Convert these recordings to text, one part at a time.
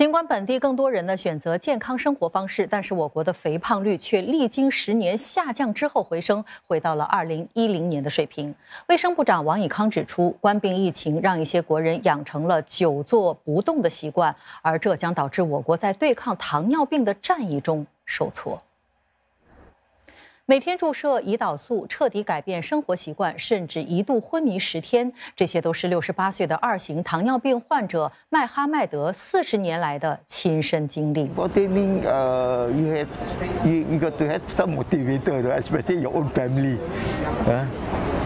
尽管本地更多人呢选择健康生活方式，但是我国的肥胖率却历经十年下降之后回升，回到了二零一零年的水平。卫生部长王以康指出，冠病疫情让一些国人养成了久坐不动的习惯，而这将导致我国在对抗糖尿病的战役中受挫。每天注射胰岛素，彻底改变生活习惯，甚至一度昏迷十天，这些都是六十八岁的二型糖尿病患者麦哈迈德四十年来的亲身经历。For training, uh, you have you you got to have some motivator, especially your own family, uh,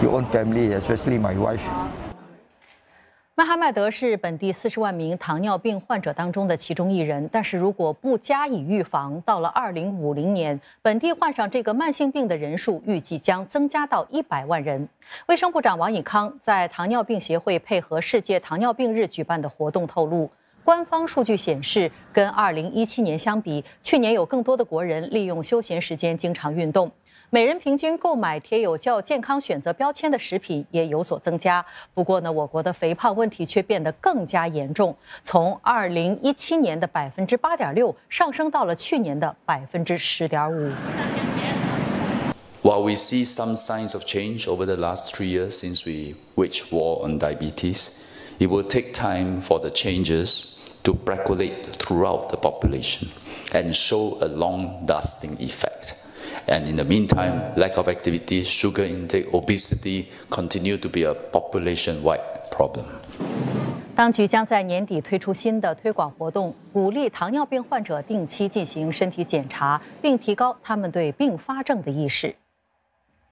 your own family, especially my wife. 麦哈迈德是本地四十万名糖尿病患者当中的其中一人，但是如果不加以预防，到了二零五零年，本地患上这个慢性病的人数预计将增加到一百万人。卫生部长王以康在糖尿病协会配合世界糖尿病日举办的活动透露，官方数据显示，跟二零一七年相比，去年有更多的国人利用休闲时间经常运动。每人平均购买贴有较健康选择标签的食品也有所增加。不过呢，我国的肥胖问题却变得更加严重，从二零一七年的百分之八点六上升到了去年的百分之十点五。While we see some signs of change over the last three years since we waged war on diabetes, it will take time for the changes to percolate throughout the population and show a long-lasting effect. And in the meantime, lack of activity, sugar intake, obesity continue to be a population-wide problem. 当局将在年底推出新的推广活动，鼓励糖尿病患者定期进行身体检查，并提高他们对并发症的意识。